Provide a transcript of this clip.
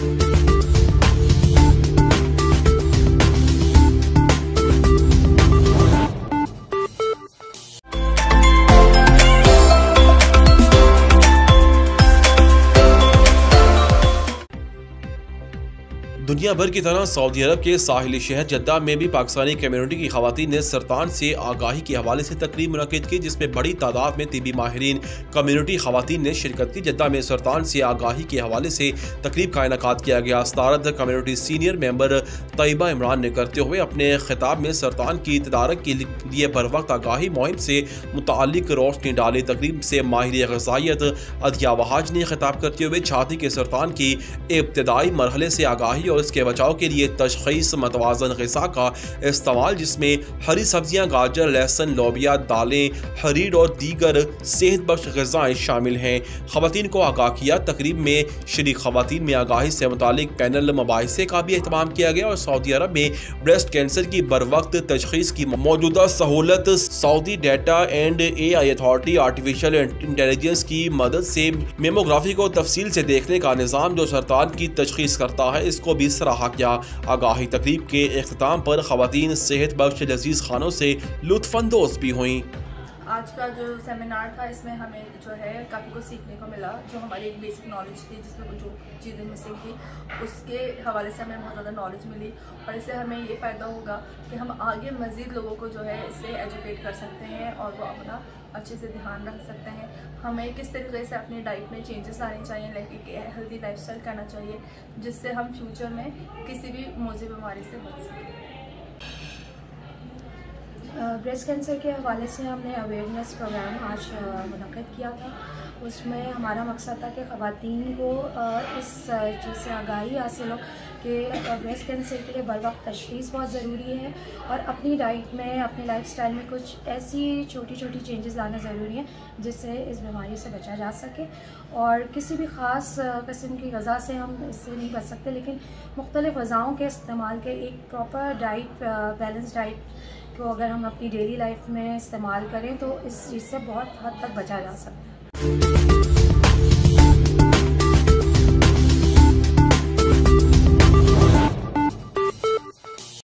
Bye. دنیا بھر کی طرح سعودی عرب کے ساحلی شہر جدہ میں بھی پاکستانی کمیونٹی کی خواتین نے سرطان سے آگاہی کے حوالے سے تقریب منعقد کی، جس میں بڑی تعداد میں طبی ماہرین، کمیونٹی خواتین نے شرکت کی۔ جدہ میں سرطان سے آگاہی کے حوالے سے تقریب کا انعقاد کیا گیا۔ استارد community senior member Tayyaba Imran نے کرتے ہوئے اپنے خطاب میں سرطان کی تدارک کے لیے بر وقت آگاہی مہم سے متعلق روشنی ڈالی۔ تقریب سے ماہر غذائیت ادیا وحاج نے خطاب کرتے ہوئے چھاتی کے سرطان کی ابتدائی مرحلے سے آگاہی اور اس کے بچاؤ کے لیے تشخیص، متوازن غذا کا استعمال، جس میں ہری سبزیاں، گاجر، لہسن، لوبیا، دالیں حریر اور دیگر صحت بخش غذائیں شامل ہیں۔ خواتین کو آگاہ کیا۔ تقریب میں شریک خواتین میں آگاہی سے متعلق پینل مباحثے کا بھی اہتمام کیا گیا اور سعودی عرب میں بریسٹ کینسر کی بر وقت تشخیص کی موجودہ سہولت، Saudi data and A I authority artificial intelligence کی مدد سے میموگرافی کو تفصیل سے دیکھنے کا نظام جو سرطان کی تشخیص کرتا ہے، اس کو بھی سراہا کیا آگاہی تقریب کے اختتام پر خواتین صحت بخش لذیذ خانوں سے لطف اندوز بھی ہوئیں۔ آج کا جو سیمینار تھا، اس میں ہمیں جو ہے کافی کچھ سیکھنے کو ملا، جو ہماری ایک بیسک نالج تھی، جس میں جو چیزیں مسنگ تھی اس کے حوالے سے ہمیں بہت زیادہ نالج ملی۔ اور اس سے ہمیں یہ فائدہ ہوگا کہ ہم آگے مزید لوگوں کو جو ہے اس سے ایجوکیٹ کر سکتے ہیں اور وہ اپنا اچھے سے دھیان رکھ سکتے ہیں۔ ہمیں کس طریقے سے اپنی ڈائٹ میں چینجز لانے چاہیے لائک ایک ہیلدی لائف اسٹائل کرنا چاہیے، جس سے ہم فیوچر میں کسی بھی موزی بیماری سے بچ سکیں۔ بریسٹ کینسر کے حوالے سے ہم نے اویئرنیس پروگرام آج منعقد کیا تھا۔ اس میں ہمارا مقصد تھا کہ خواتین کو اس چیز سے آگاہی حاصل ہو کہ بریسٹ کینسر کے لیے بر وقت تشخیص بہت ضروری ہے اور اپنی ڈائٹ میں، اپنی لائف سٹائل میں کچھ ایسی چھوٹی چھوٹی چینجز لانا ضروری ہے جس سے اس بیماری سے بچا جا سکے اور کسی بھی خاص قسم کی غذا سے ہم اس سے نہیں بچ سکتے لیکن مختلف غذاؤں کے استعمال کے ایک پراپر ڈائٹ بیلنس ڈائٹ کو اگر ہم اپنی ڈیلی لائف میں استعمال کریں تو اس چیز سے بہت حد تک بچا جا سکتا ہے۔